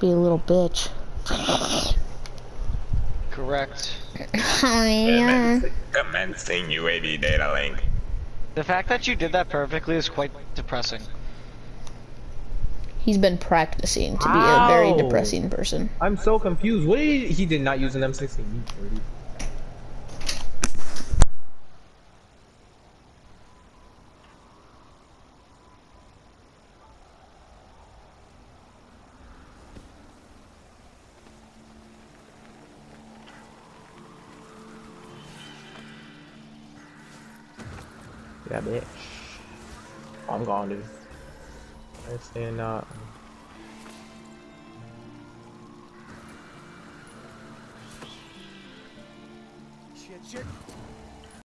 Be a little bitch. Correct. Oh, Hiya. Commencing UAV data link. The fact that you did that perfectly is quite depressing. He's been practicing to be a very depressing person. I'm so confused. What did he, he did not use an M16? You dirty. Yeah, bitch. I'm gone, dude. I stand up. Shit, shit.